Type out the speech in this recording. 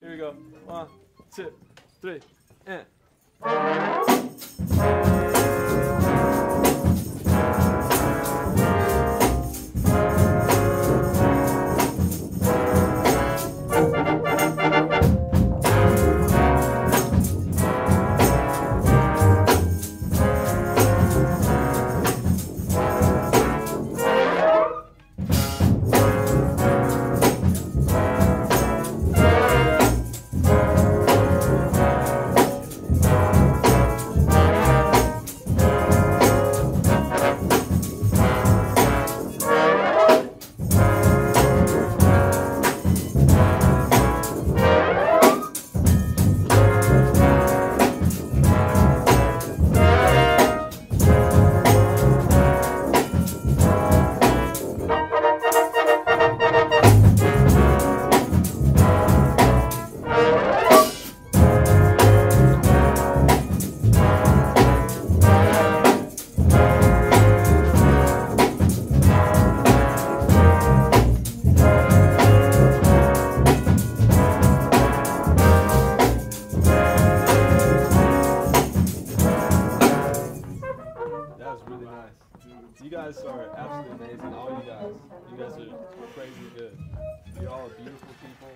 Here we go. One, two, three, and. Was really nice. You guys are absolutely amazing. All you guys. You guys are crazy good. You're all beautiful people.